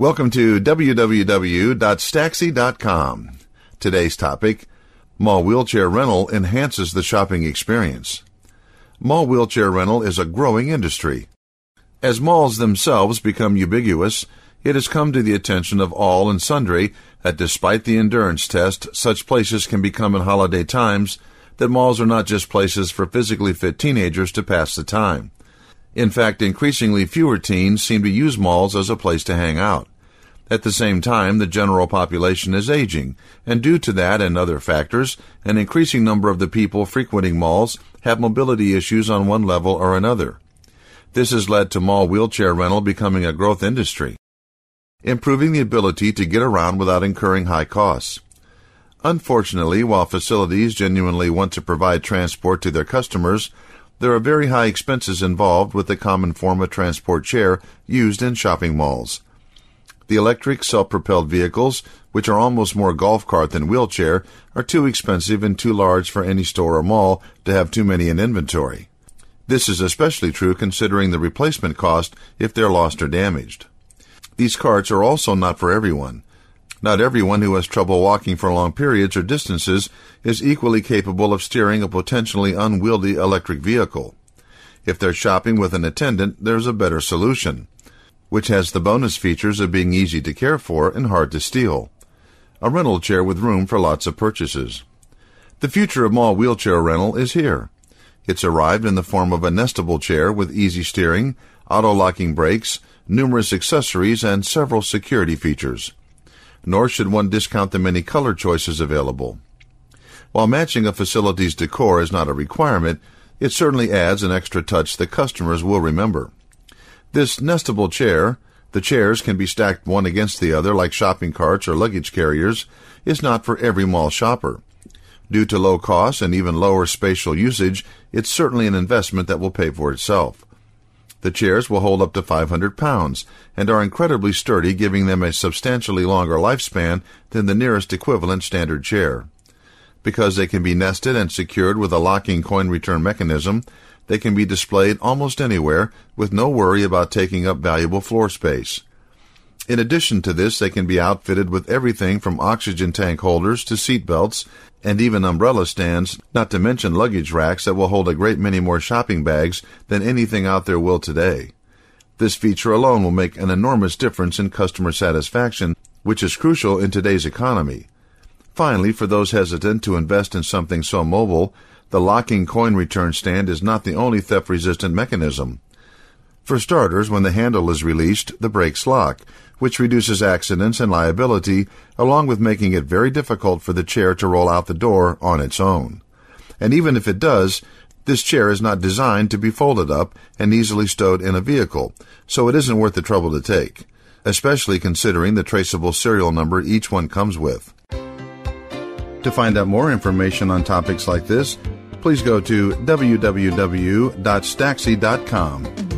Welcome to www.staxi.com. Today's topic, Mall Wheelchair Rental enhances the shopping experience. Mall wheelchair rental is a growing industry. As malls themselves become ubiquitous, it has come to the attention of all and sundry that despite the endurance test such places can become in holiday times, that malls are not just places for physically fit teenagers to pass the time. In fact, increasingly fewer teens seem to use malls as a place to hang out. At the same time, the general population is aging, and due to that and other factors, an increasing number of the people frequenting malls have mobility issues on one level or another. This has led to mall wheelchair rental becoming a growth industry, improving the ability to get around without incurring high costs. Unfortunately, while facilities genuinely want to provide transport to their customers, there are very high expenses involved with the common form of transport chair used in shopping malls. The electric self-propelled vehicles, which are almost more golf cart than wheelchair, are too expensive and too large for any store or mall to have too many in inventory. This is especially true considering the replacement cost if they're lost or damaged. These carts are also not for everyone. Not everyone who has trouble walking for long periods or distances is equally capable of steering a potentially unwieldy electric vehicle. If they're shopping with an attendant, there's a better solution which has the bonus features of being easy to care for and hard to steal. A rental chair with room for lots of purchases. The future of mall wheelchair rental is here. It's arrived in the form of a nestable chair with easy steering, auto-locking brakes, numerous accessories, and several security features. Nor should one discount the many color choices available. While matching a facility's decor is not a requirement, it certainly adds an extra touch that customers will remember. This nestable chair, the chairs can be stacked one against the other like shopping carts or luggage carriers, is not for every mall shopper. Due to low cost and even lower spatial usage, it's certainly an investment that will pay for itself. The chairs will hold up to 500 pounds and are incredibly sturdy, giving them a substantially longer lifespan than the nearest equivalent standard chair. Because they can be nested and secured with a locking coin return mechanism, they can be displayed almost anywhere with no worry about taking up valuable floor space. In addition to this, they can be outfitted with everything from oxygen tank holders to seat belts and even umbrella stands, not to mention luggage racks that will hold a great many more shopping bags than anything out there will today. This feature alone will make an enormous difference in customer satisfaction, which is crucial in today's economy. Finally, for those hesitant to invest in something so mobile, the locking coin return stand is not the only theft-resistant mechanism. For starters, when the handle is released, the brakes lock, which reduces accidents and liability, along with making it very difficult for the chair to roll out the door on its own. And even if it does, this chair is not designed to be folded up and easily stowed in a vehicle, so it isn't worth the trouble to take, especially considering the traceable serial number each one comes with. To find out more information on topics like this, please go to www.staxi.com.